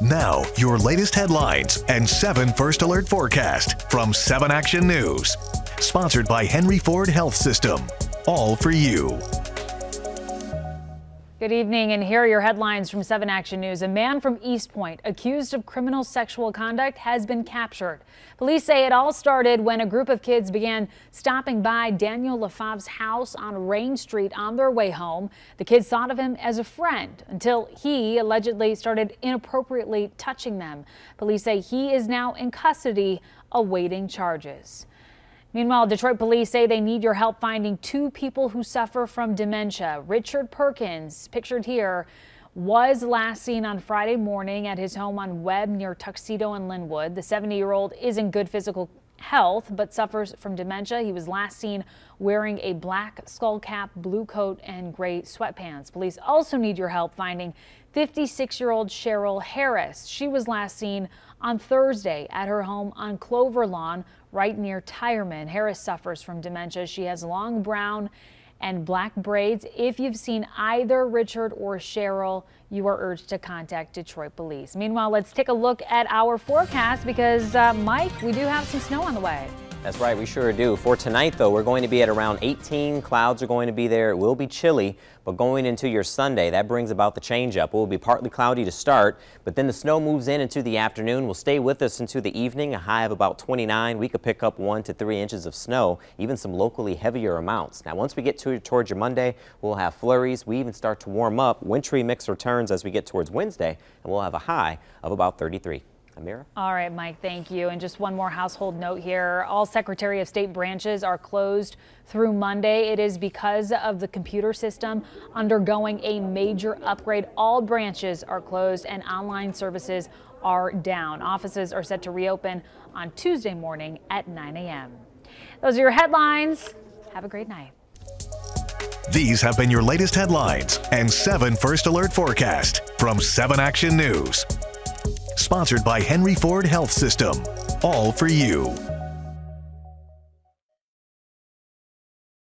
Now, your latest headlines and 7 First Alert forecast from 7 Action News. Sponsored by Henry Ford Health System. All for you. Good evening, and here are your headlines from 7 Action News. A man from Eastpointe accused of criminal sexual conduct has been captured. Police say it all started when a group of kids began stopping by Daniel LaFave's house on Rain Street on their way home. The kids thought of him as a friend until he allegedly started inappropriately touching them. Police say he is now in custody awaiting charges. Meanwhile, Detroit police say they need your help finding two people who suffer from dementia. Richard Perkins, pictured here, was last seen on Friday morning at his home on Webb near Tuxedo and Linwood. The 70 year old is in good physical health but suffers from dementia. He was last seen wearing a black skull cap, blue coat, and gray sweatpants. Police also need your help finding 56 year old Cheryl Harris. She was last seen on Thursday at her home on Clover Lawn right near Tireman. Harris suffers from dementia. She has long brown and black braids. If you've seen either Richard or Cheryl, you are urged to contact Detroit Police. Meanwhile, let's take a look at our forecast because, uh, Mike, we do have some snow on the way. That's right, we sure do. For tonight, though, we're going to be at around 18. Clouds are going to be there. It will be chilly, but going into your Sunday, that brings about the change up. It will be partly cloudy to start, but then the snow moves in into the afternoon. Will stay with us into the evening, a high of about 29. We could pick up one to three inches of snow, even some locally heavier amounts. Now, once we get to, towards your Monday, we'll have flurries. We even start to warm up. Wintry mix returns as we get towards Wednesday, and we'll have a high of about 33. Amira? All right, Mike, thank you. And just one more household note here. All Secretary of State branches are closed through Monday. It is because of the computer system undergoing a major upgrade. All branches are closed and online services are down. Offices are set to reopen on Tuesday morning at 9 a.m. Those are your headlines. Have a great night. These have been your latest headlines and seven First Alert forecast from 7 Action News sponsored by Henry Ford Health System. All for you.